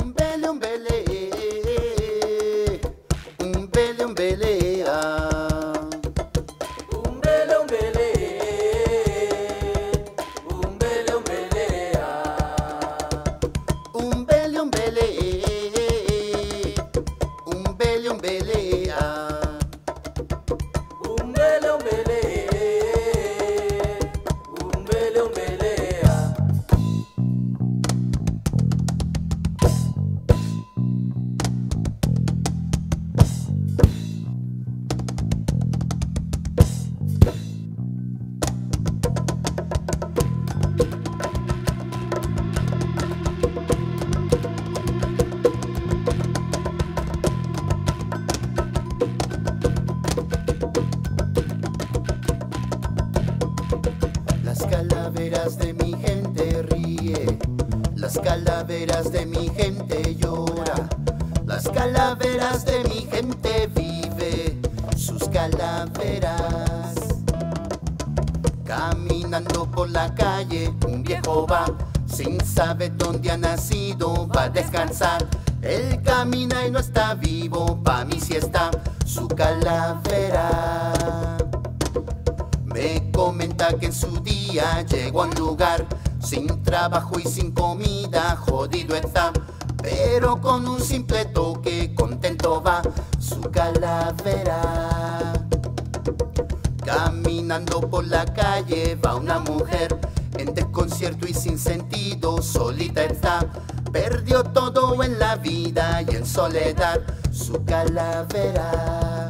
Umbele, umbele, umbele, umbele, ah. Umbele umbele Umbele umbele ah Umbele, umbele, umbele, umbele, ah. Calaveras de mi gente ríe, las calaveras de mi gente llora, las calaveras de mi gente vive, sus calaveras. Caminando por la calle, un viejo va, sin saber dónde ha nacido, va a descansar. Él camina y no está vivo, pa' mí sí está su calavera. Me comenta que en su día llegó a un lugar sin trabajo y sin comida, jodido está. Pero con un simple toque contento va su calavera. Caminando por la calle va una mujer en desconcierto y sin sentido, solita está. Perdió todo en la vida y en soledad su calavera.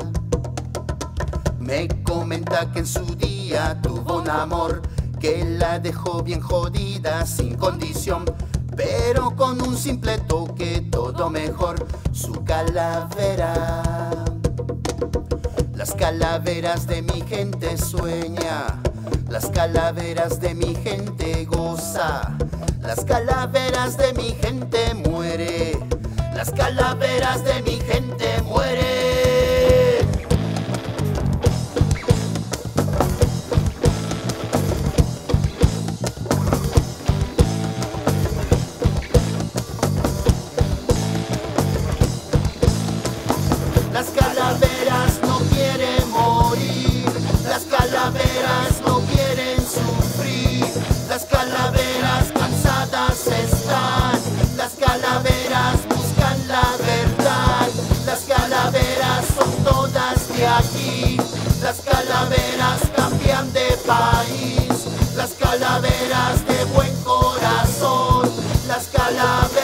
Me comenta que en su día tuvo un amor que la dejó bien jodida sin condición, pero con un simple toque todo mejor su calavera. Las calaveras de mi gente sueña, las calaveras de mi gente goza, las calaveras de mi gente muere, las calaveras de mi gente muere. País, las calaveras de buen corazón, las calaveras